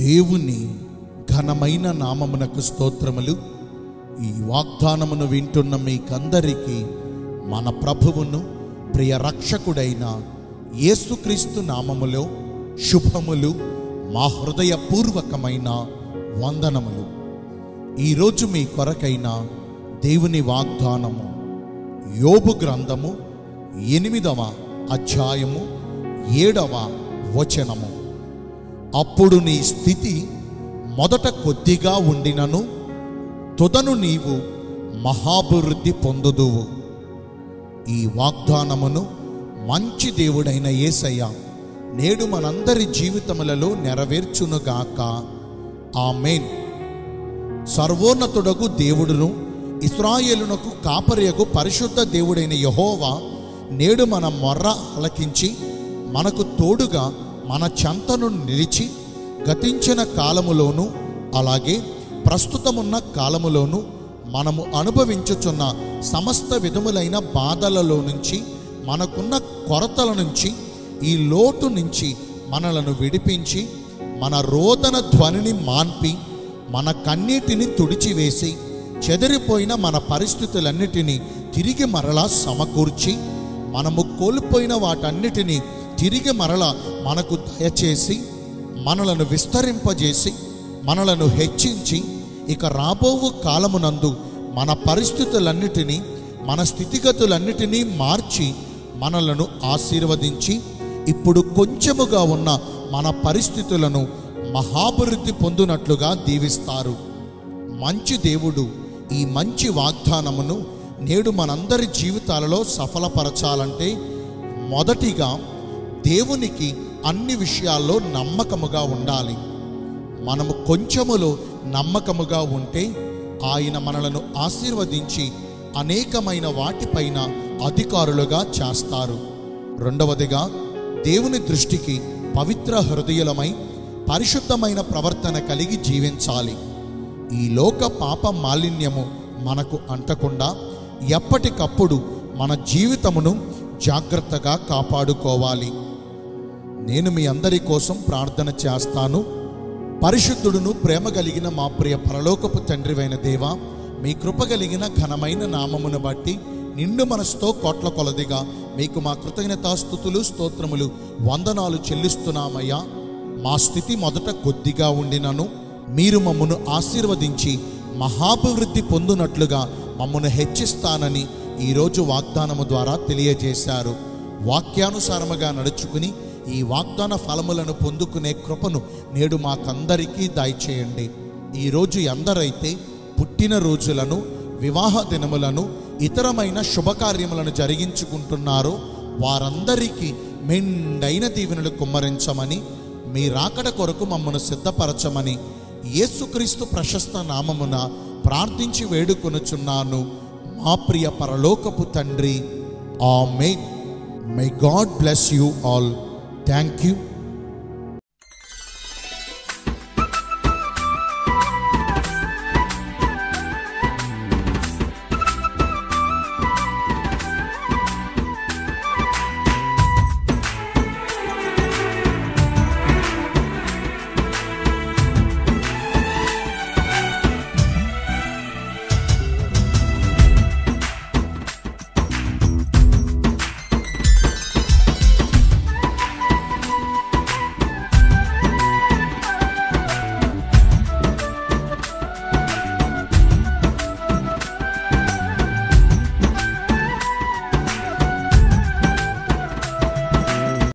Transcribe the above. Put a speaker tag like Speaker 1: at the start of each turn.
Speaker 1: దేవుని ఘనమైన నామమునకు స్తోత్రములు. ఈ వాగ్దానమును వింటున్న మీకందరికీ మన ప్రభువును ప్రియ రక్షకుడైన యేసుక్రీస్తు నామములో శుభములు మా హృదయపూర్వకమైన వందనములు. ఈరోజు మీ కొరకైన దేవుని వాగ్దానము యోబు గ్రంథము ఎనిమిదవ అధ్యాయము ఏడవ వచనము. అప్పుడు నీ స్థితి మొదట కొద్దిగా ఉండినను తుదను నీవు మహాభివృద్ధి పొందుదువు. ఈ వాగ్దానమును మంచి దేవుడైన యేసయ్య నేడు మనందరి జీవితములలో నెరవేర్చునుగాక. ఆమెన్. సర్వోన్నతుడకు దేవుడును ఇస్రాయేలునకు కాపరియకు పరిశుద్ధ దేవుడైన యహోవా నేడు మన మొర్ర అలకించి మనకు తోడుగా మన చెంతను నిలిచి గతించిన కాలములోను అలాగే ప్రస్తుతమున్న కాలములోను మనము అనుభవించుచున్న సమస్త విధములైన బాధలలో నుంచి మనకున్న కొరతల నుంచి ఈ లోటు నుంచి మనలను విడిపించి మన రోదన ధ్వనిని మాన్పి మన కన్నీటిని తుడిచివేసి చెదిరిపోయిన మన పరిస్థితులన్నిటినీ తిరిగి మరలా సమకూర్చి మనము కోల్పోయిన వాటన్నిటినీ తిరిగి మరల మనకు దయచేసి మనలను విస్తరింపజేసి మనలను హెచ్చించి ఇక రాబోవు కాలమునందు మన పరిస్థితులన్నిటినీ మన స్థితిగతులన్నిటినీ మార్చి మనలను ఆశీర్వదించి ఇప్పుడు కొంచెముగా ఉన్న మన పరిస్థితులను మహాభివృద్ధి పొందినట్లుగా దీవిస్తారు. మంచి దేవుడు ఈ మంచి వాగ్దానమును నేడు మనందరి జీవితాలలో సఫలపరచాలంటే మొదటిగా దేవునికి అన్ని విషయాల్లో నమ్మకముగా ఉండాలి. మనము కొంచెములో నమ్మకముగా ఉంటే ఆయన మనలను ఆశీర్వదించి అనేకమైన వాటిపైన అధికారులుగా చేస్తారు. రెండవదిగా దేవుని దృష్టికి పవిత్ర హృదయులమై పరిశుద్ధమైన ప్రవర్తన కలిగి జీవించాలి. ఈ లోక పాప మాలిన్యము మనకు అంటకుండా ఎప్పటికప్పుడు మన జీవితమును జాగ్రత్తగా కాపాడుకోవాలి. నేను మీ అందరి కోసం ప్రార్థన చేస్తాను. పరిశుద్ధుడును ప్రేమ కలిగిన మా ప్రియ పరలోకపు తండ్రివైన దేవ మీ కృప కలిగిన ఘనమైన నామమును బట్టి నిండు మనసుతో కోట్ల కొలదిగా మీకు మా కృతజ్ఞతాస్థుతులు స్తోత్రములు వందనాలు చెల్లిస్తున్నామయ్యా. మా స్థితి మొదట కొద్దిగా ఉండినను మీరు మమ్మను ఆశీర్వదించి మహాభివృద్ధి పొందునట్లుగా మమ్మను హెచ్చిస్తానని ఈరోజు వాగ్దానము ద్వారా తెలియజేశారు. వాక్యానుసారముగా నడుచుకుని ఈ వాగ్దాన ఫలములను పొందుకునే కృపను నేడు మాకందరికీ దయచేయండి. ఈరోజు ఎందరైతే పుట్టిన రోజులను వివాహ దినములను ఇతరమైన శుభకార్యములను జరిగించుకుంటున్నారో వారందరికీ మెండైన దీవెనలు కుమ్మరించమని మీ రాకడ కొరకు మమ్మను సిద్ధపరచమని యేసుక్రీస్తు ప్రశస్త నామమున ప్రార్థించి వేడుకొనుచున్నాను. మా ప్రియ పరలోకపు తండ్రి amen. May God bless you all thank you